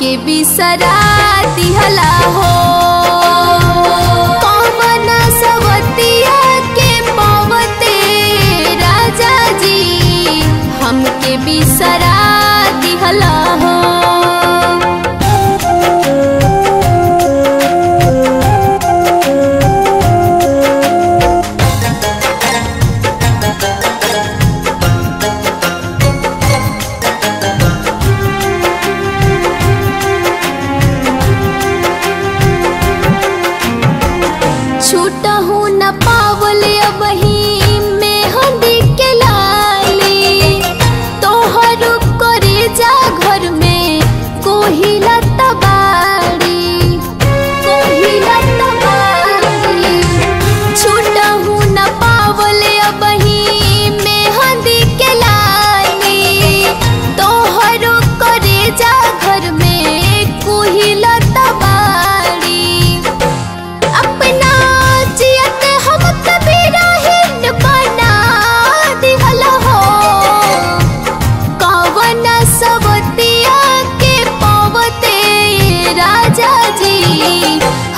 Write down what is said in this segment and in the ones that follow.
के बिसरा दिहला हो। पवन के राजा जी हमके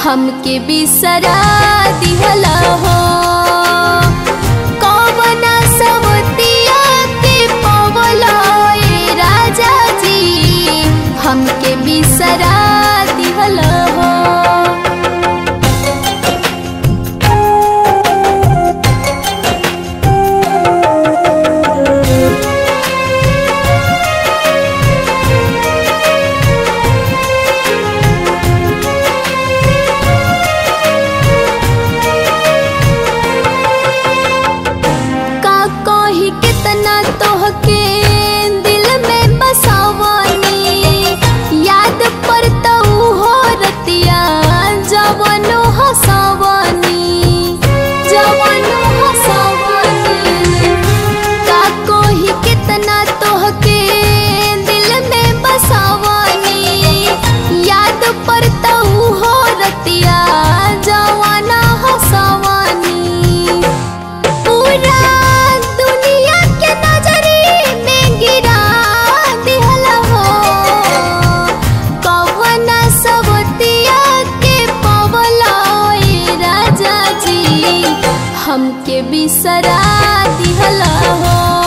हमके बिसरा दिहला हो। कौवना सवतिया के पवलोए राजा जी? हमके बिसरा दिहला हो। हमके भी सराती हो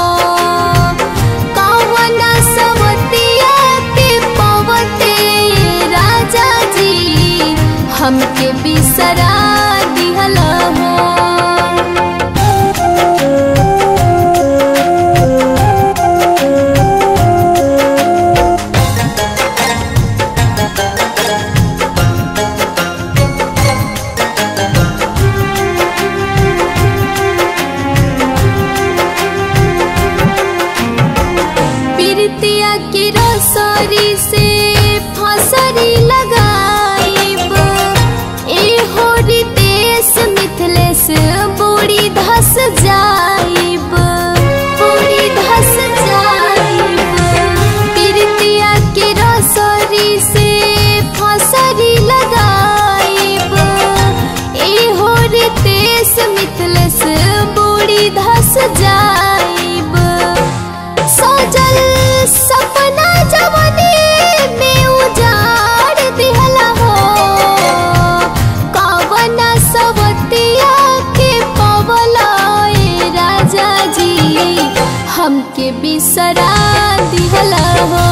sorry say हमके बिसरा दिहला हो।